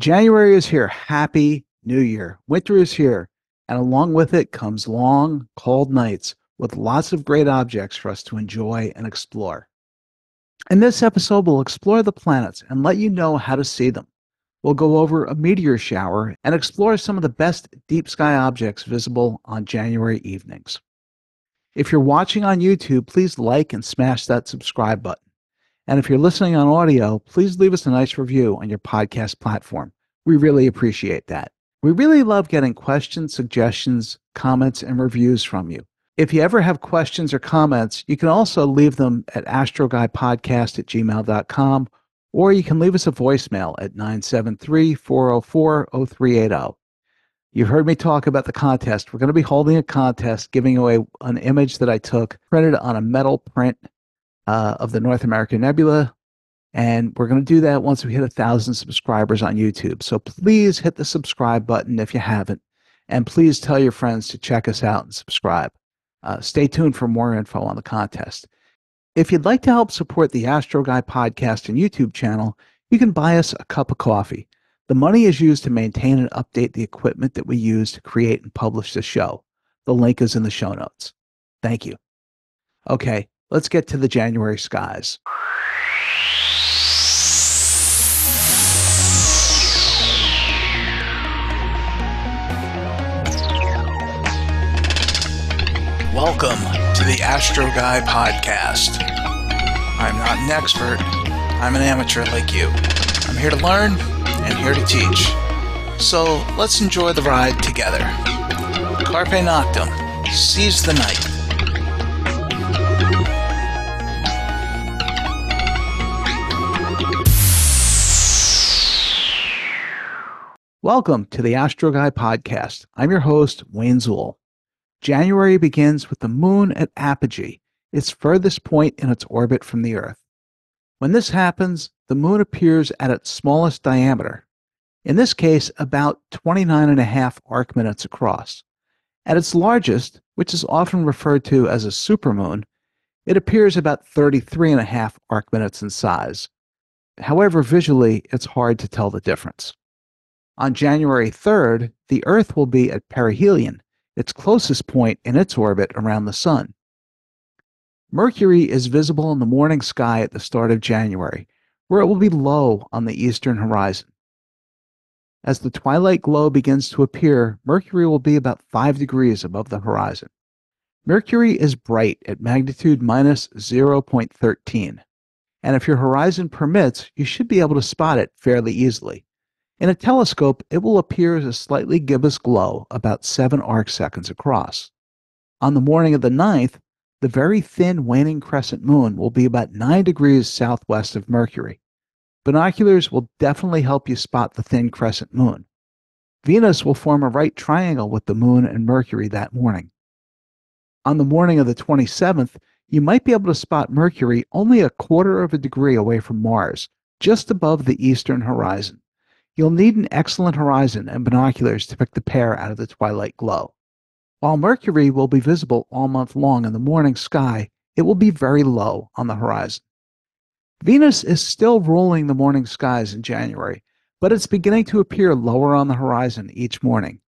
January is here. Happy New Year. Winter is here. And along with it comes long, cold nights with lots of great objects for us to enjoy and explore. In this episode, we'll explore the planets and let you know how to see them. We'll go over a meteor shower and explore some of the best deep sky objects visible on January evenings. If you're watching on YouTube, please like and smash that subscribe button. And if you're listening on audio, please leave us a nice review on your podcast platform. We really appreciate that. We really love getting questions, suggestions, comments, and reviews from you. If you ever have questions or comments, you can also leave them at astroguypodcast at gmail.com or you can leave us a voicemail at 973 404 0380. You've heard me talk about the contest. We're going to be holding a contest giving away an image that I took printed on a metal print uh, of the North American Nebula. And we're going to do that once we hit a thousand subscribers on YouTube. So please hit the subscribe button if you haven't. And please tell your friends to check us out and subscribe. Uh, stay tuned for more info on the contest. If you'd like to help support the Astro Guy podcast and YouTube channel, you can buy us a cup of coffee. The money is used to maintain and update the equipment that we use to create and publish the show. The link is in the show notes. Thank you. Okay, let's get to the January skies. Welcome to the Astro Guy podcast. I'm not an expert, I'm an amateur like you. I'm here to learn and here to teach. So let's enjoy the ride together. Carpe Noctem, seize the night. Welcome to the Astro Guy podcast. I'm your host, Wayne Zool. January begins with the moon at apogee, its furthest point in its orbit from the Earth. When this happens, the moon appears at its smallest diameter, in this case, about 29 and a half arc minutes across. At its largest, which is often referred to as a supermoon, it appears about 33 and a half arc minutes in size. However, visually, it's hard to tell the difference. On January 3rd, the Earth will be at perihelion, its closest point in its orbit around the Sun. Mercury is visible in the morning sky at the start of January, where it will be low on the eastern horizon. As the twilight glow begins to appear, Mercury will be about 5 degrees above the horizon. Mercury is bright at magnitude minus 0.13, and if your horizon permits, you should be able to spot it fairly easily. In a telescope, it will appear as a slightly gibbous glow about 7 arc seconds across. On the morning of the 9th, the very thin waning crescent moon will be about 9 degrees southwest of Mercury. Binoculars will definitely help you spot the thin crescent moon. Venus will form a right triangle with the moon and Mercury that morning. On the morning of the 27th, you might be able to spot Mercury only a quarter of a degree away from Mars, just above the eastern horizon. You'll need an excellent horizon and binoculars to pick the pair out of the twilight glow. While Mercury will be visible all month long in the morning sky, it will be very low on the horizon. Venus is still ruling the morning skies in January, but it's beginning to appear lower on the horizon each morning.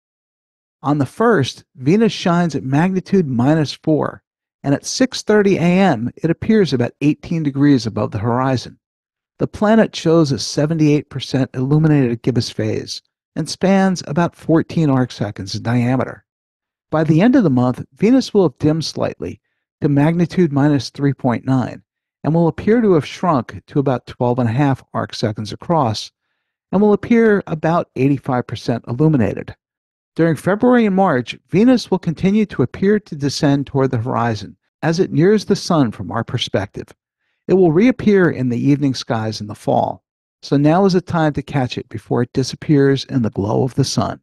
On the 1st, Venus shines at magnitude minus 4, and at 6:30 a.m. it appears about 18 degrees above the horizon. The planet shows a 78% illuminated gibbous phase and spans about 14 arc seconds in diameter. By the end of the month, Venus will have dimmed slightly to magnitude minus 3.9 and will appear to have shrunk to about 12.5 arc seconds across and will appear about 85% illuminated. During February and March, Venus will continue to appear to descend toward the horizon as it nears the Sun from our perspective. It will reappear in the evening skies in the fall, so now is the time to catch it before it disappears in the glow of the sun.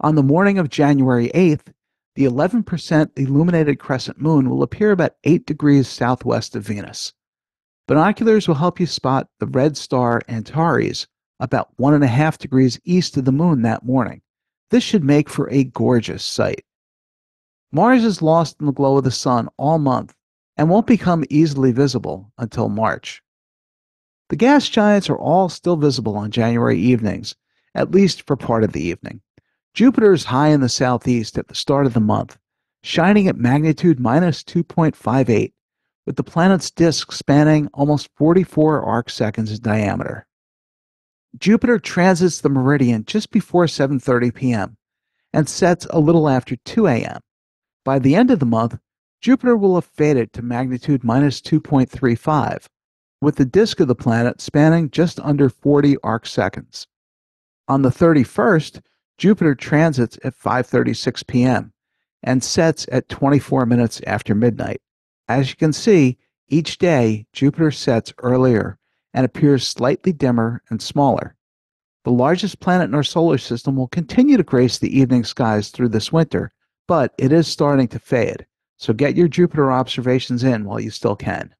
On the morning of January 8th, the 11% illuminated crescent moon will appear about 8 degrees southwest of Venus. Binoculars will help you spot the red star Antares about 1.5 degrees east of the moon that morning. This should make for a gorgeous sight. Mars is lost in the glow of the sun all month and won't become easily visible until March. The gas giants are all still visible on January evenings, at least for part of the evening. Jupiter is high in the southeast at the start of the month, shining at magnitude minus 2.58, with the planet's disk spanning almost 44 arc seconds in diameter. Jupiter transits the meridian just before 7:30 p.m. and sets a little after 2 a.m. By the end of the month, Jupiter will have faded to magnitude minus 2.35, with the disk of the planet spanning just under 40 arc seconds. On the 31st, Jupiter transits at 5:36 p.m. and sets at 24 minutes after midnight. As you can see, each day Jupiter sets earlier and appears slightly dimmer and smaller. The largest planet in our solar system will continue to grace the evening skies through this winter, but it is starting to fade, so get your Jupiter observations in while you still can.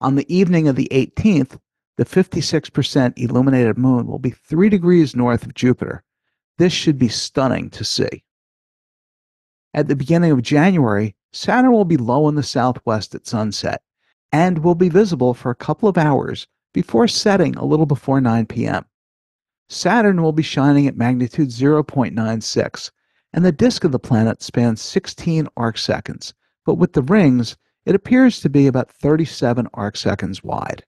On the evening of the 18th, the 56% illuminated moon will be 3 degrees north of Jupiter. This should be stunning to see. At the beginning of January, Saturn will be low in the southwest at sunset and will be visible for a couple of hours before setting a little before 9 p.m. Saturn will be shining at magnitude 0.96, and the disk of the planet spans 16 arc seconds, but with the rings, it appears to be about 37 arc seconds wide.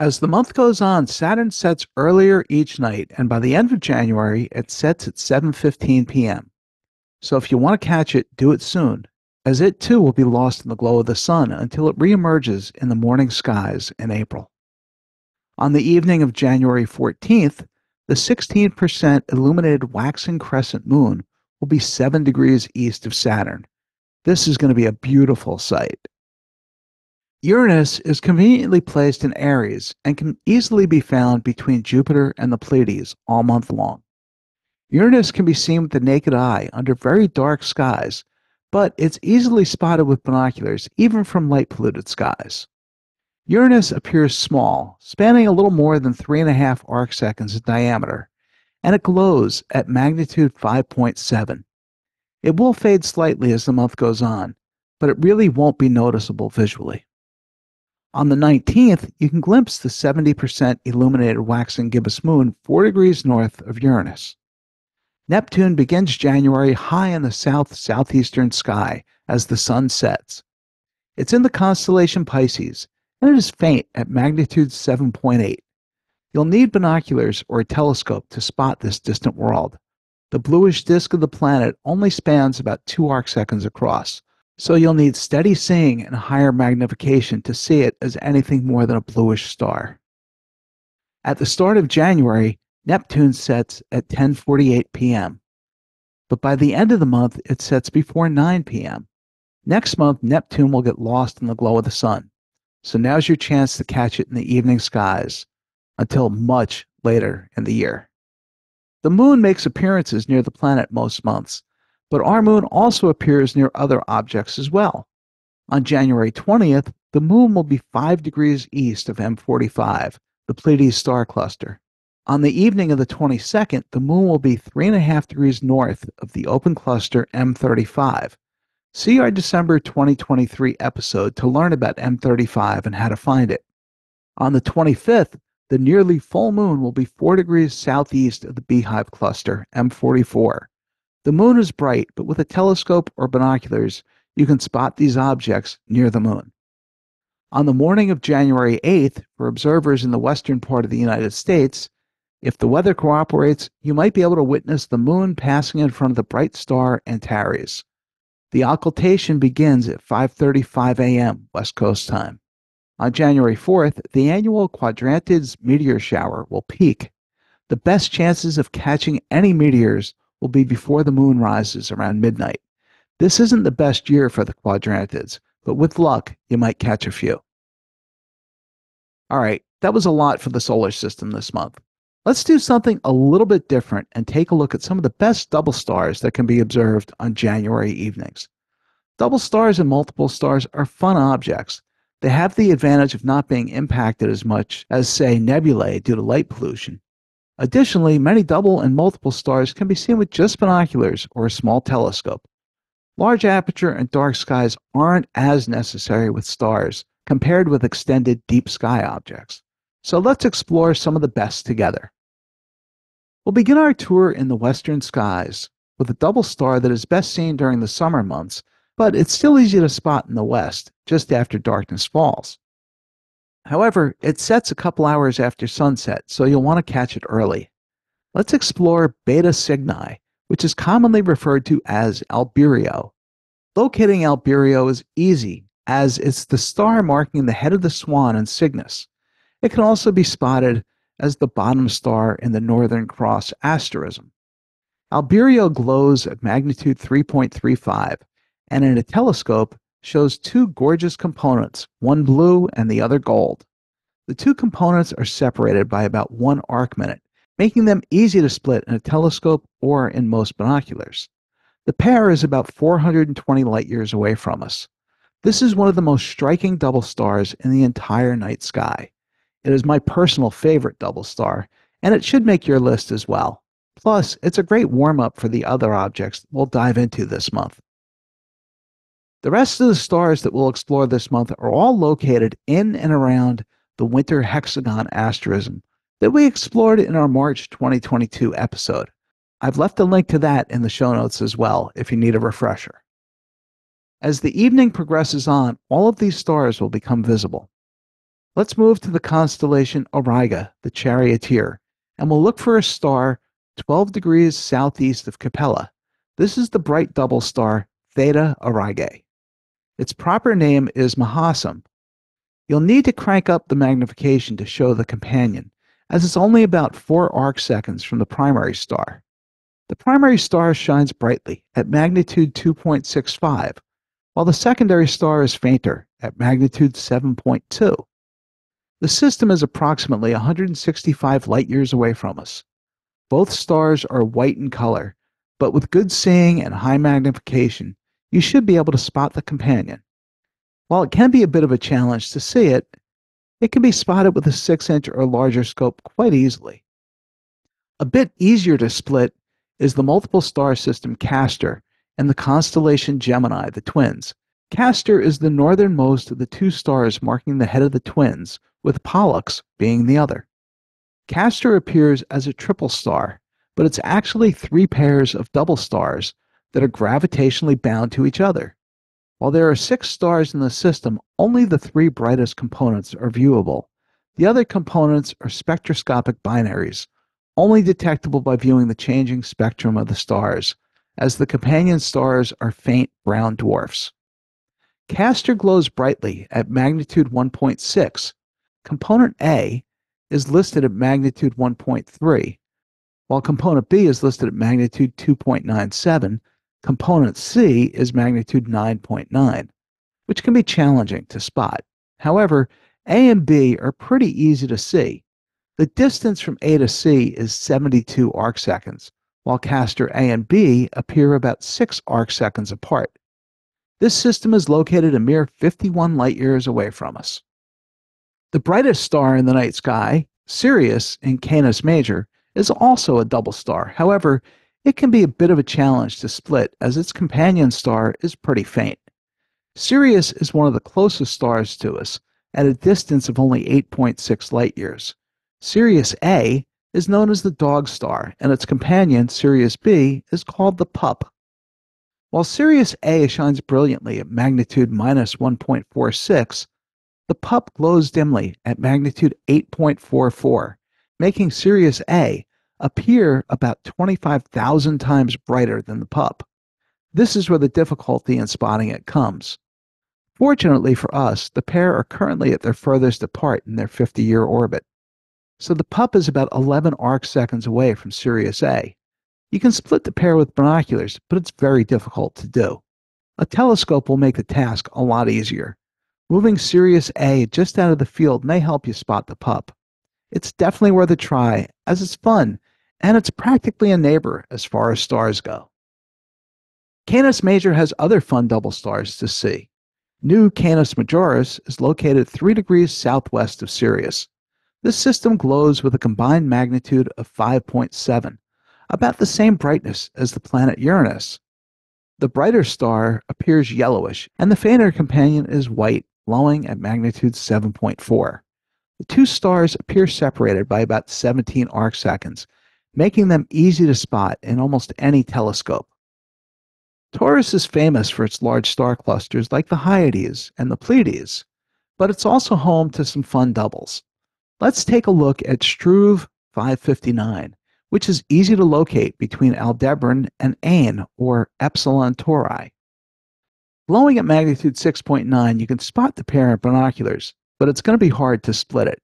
As the month goes on, Saturn sets earlier each night, and by the end of January, it sets at 7:15 p.m. So if you want to catch it, do it soon as it too will be lost in the glow of the sun until it reemerges in the morning skies in April. On the evening of January 14th, the 16% illuminated waxing crescent moon will be 7 degrees east of Saturn. This is going to be a beautiful sight. Uranus is conveniently placed in Aries and can easily be found between Jupiter and the Pleiades all month long. Uranus can be seen with the naked eye under very dark skies but it's easily spotted with binoculars, even from light polluted skies. Uranus appears small, spanning a little more than 3.5 arc seconds in diameter, and it glows at magnitude 5.7. It will fade slightly as the month goes on, but it really won't be noticeable visually. On the 19th, you can glimpse the 70% illuminated waxing gibbous moon 4 degrees north of Uranus. Neptune begins January high in the south southeastern sky as the sun sets. It's in the constellation Pisces, and it is faint at magnitude 7.8. You'll need binoculars or a telescope to spot this distant world. The bluish disk of the planet only spans about two arc seconds across, so you'll need steady seeing and higher magnification to see it as anything more than a bluish star. At the start of January, Neptune sets at 10:48 p.m. But by the end of the month, it sets before 9 p.m. Next month, Neptune will get lost in the glow of the sun. So now's your chance to catch it in the evening skies until much later in the year. The moon makes appearances near the planet most months, but our moon also appears near other objects as well. On January 20th, the moon will be 5 degrees east of M45, the Pleiades star cluster. On the evening of the 22nd, the moon will be 3.5 degrees north of the open cluster M35. See our December 2023 episode to learn about M35 and how to find it. On the 25th, the nearly full moon will be 4 degrees southeast of the Beehive cluster, M44. The moon is bright, but with a telescope or binoculars, you can spot these objects near the moon. On the morning of January 8th, for observers in the western part of the United States, if the weather cooperates, you might be able to witness the moon passing in front of the bright star Antares. The occultation begins at 5:35 a.m. West Coast time. On January 4th, the annual Quadrantids meteor shower will peak. The best chances of catching any meteors will be before the moon rises around midnight. This isn't the best year for the Quadrantids, but with luck, you might catch a few. All right, that was a lot for the solar system this month. Let's do something a little bit different and take a look at some of the best double stars that can be observed on January evenings. Double stars and multiple stars are fun objects. They have the advantage of not being impacted as much as, say, nebulae due to light pollution. Additionally, many double and multiple stars can be seen with just binoculars or a small telescope. Large aperture and dark skies aren't as necessary with stars compared with extended deep sky objects. So let's explore some of the best together. We'll begin our tour in the western skies with a double star that is best seen during the summer months, but it's still easy to spot in the west just after darkness falls. However, it sets a couple hours after sunset, so you'll want to catch it early. Let's explore Beta Cygni, which is commonly referred to as Albireo. Locating Albireo is easy, as it's the star marking the head of the swan in Cygnus. It can also be spotted as the bottom star in the Northern Cross asterism. Albireo glows at magnitude 3.35 and in a telescope shows two gorgeous components, one blue and the other gold. The two components are separated by about one arc minute, making them easy to split in a telescope or in most binoculars. The pair is about 420 light years away from us. This is one of the most striking double stars in the entire night sky. It is my personal favorite double star, and it should make your list as well. Plus, it's a great warm up for the other objects we'll dive into this month. The rest of the stars that we'll explore this month are all located in and around the winter hexagon asterism that we explored in our March 2022 episode. I've left a link to that in the show notes as well if you need a refresher. As the evening progresses on, all of these stars will become visible. Let's move to the constellation Auriga, the charioteer, and we'll look for a star 12 degrees southeast of Capella. This is the bright double star Theta Aurigae. Its proper name is Mahasim. You'll need to crank up the magnification to show the companion, as it's only about 4 arc seconds from the primary star. The primary star shines brightly at magnitude 2.65, while the secondary star is fainter at magnitude 7.2. The system is approximately 165 light years away from us. Both stars are white in color, but with good seeing and high magnification, you should be able to spot the companion. While it can be a bit of a challenge to see it, it can be spotted with a 6 inch or larger scope quite easily. A bit easier to split is the multiple star system Castor and the constellation Gemini, the twins. Castor is the northernmost of the two stars marking the head of the twins, with Pollux being the other. Castor appears as a triple star, but it's actually three pairs of double stars that are gravitationally bound to each other. While there are six stars in the system, only the three brightest components are viewable. The other components are spectroscopic binaries, only detectable by viewing the changing spectrum of the stars, as the companion stars are faint brown dwarfs. Castor glows brightly at magnitude 1.6, Component A is listed at magnitude 1.3, while component B is listed at magnitude 2.97. Component C is magnitude 9.9, which can be challenging to spot. However, A and B are pretty easy to see. The distance from A to C is 72 arcseconds, while Castor A and B appear about 6 arcseconds apart. This system is located a mere 51 light years away from us. The brightest star in the night sky, Sirius in Canis Major, is also a double star. However, it can be a bit of a challenge to split as its companion star is pretty faint. Sirius is one of the closest stars to us at a distance of only 8.6 light years. Sirius A is known as the dog star, and its companion, Sirius B, is called the pup. While Sirius A shines brilliantly at magnitude minus 1.46, the pup glows dimly at magnitude 8.44, making Sirius A appear about 25,000 times brighter than the pup. This is where the difficulty in spotting it comes. Fortunately for us, the pair are currently at their furthest apart in their 50 year orbit. So the pup is about 11 arc seconds away from Sirius A. You can split the pair with binoculars, but it's very difficult to do. A telescope will make the task a lot easier. Moving Sirius A just out of the field may help you spot the pup. It's definitely worth a try, as it's fun, and it's practically a neighbor as far as stars go. Canis Major has other fun double stars to see. Nu Canis Majoris is located 3 degrees southwest of Sirius. This system glows with a combined magnitude of 5.7, about the same brightness as the planet Uranus. The brighter star appears yellowish, and the fainter companion is white glowing at magnitude 7.4. The two stars appear separated by about 17 arc seconds, making them easy to spot in almost any telescope. Taurus is famous for its large star clusters like the Hyades and the Pleiades, but it's also home to some fun doubles. Let's take a look at Struve 559, which is easy to locate between Aldebaran and Ain, or Epsilon Tauri. Glowing at magnitude 6.9, you can spot the pair in binoculars, but it's going to be hard to split it.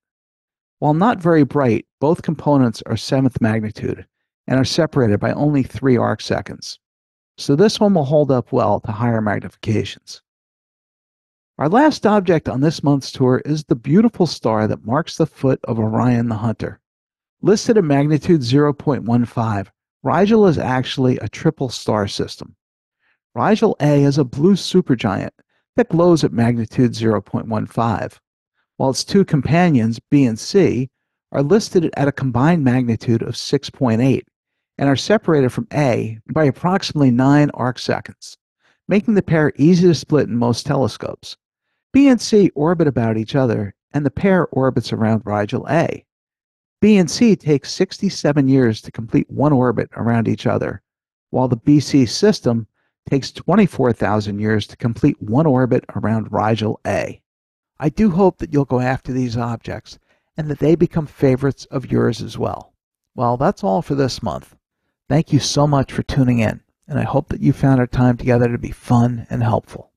While not very bright, both components are 7th magnitude and are separated by only 3 arc seconds. So this one will hold up well to higher magnifications. Our last object on this month's tour is the beautiful star that marks the foot of Orion the Hunter. Listed at magnitude 0.15, Rigel is actually a triple star system. Rigel A is a blue supergiant that glows at magnitude 0.15, while its two companions, B and C, are listed at a combined magnitude of 6.8 and are separated from A by approximately 9 arc seconds, making the pair easy to split in most telescopes. B and C orbit about each other, and the pair orbits around Rigel A. B and C take 67 years to complete one orbit around each other, while the BC system takes 24,000 years to complete one orbit around Rigel A. I do hope that you'll go after these objects and that they become favorites of yours as well. Well, that's all for this month. Thank you so much for tuning in, and I hope that you found our time together to be fun and helpful.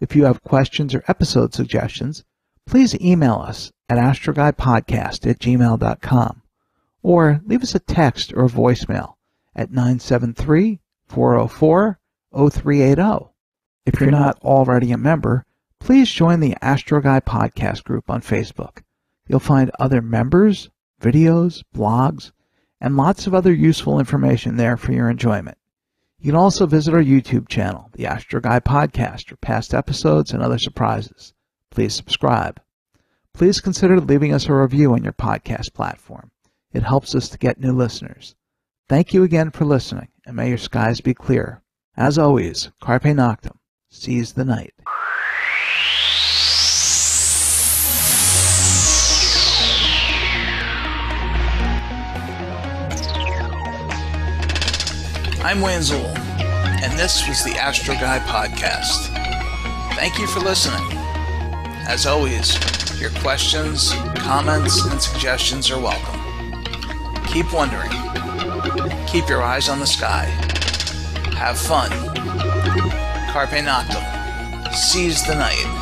If you have questions or episode suggestions, please email us at astroguypodcast at gmail.com or leave us a text or a voicemail at 973 404 0380. If you're not already a member, please join the Astro Guy podcast group on Facebook. You'll find other members, videos, blogs, and lots of other useful information there for your enjoyment. You can also visit our YouTube channel, the Astro Guy Podcast, for past episodes and other surprises. Please subscribe. Please consider leaving us a review on your podcast platform. It helps us to get new listeners. Thank you again for listening, and may your skies be clear. As always, Carpe Noctem, seize the night. I'm Wayne Zuhl, and this was the Astro Guy Podcast. Thank you for listening. As always, your questions, comments, and suggestions are welcome. Keep wondering. Keep your eyes on the sky have fun. Carpe Noctem. Seize the night.